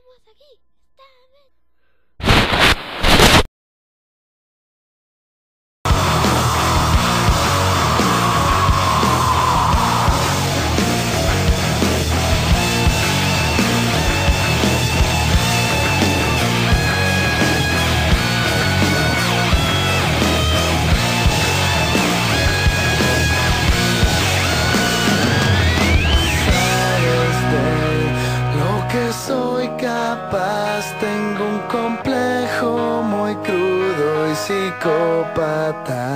Estamos aquí. Estamos. Que soy capaz. Tengo un complejo muy crudo y psicópata.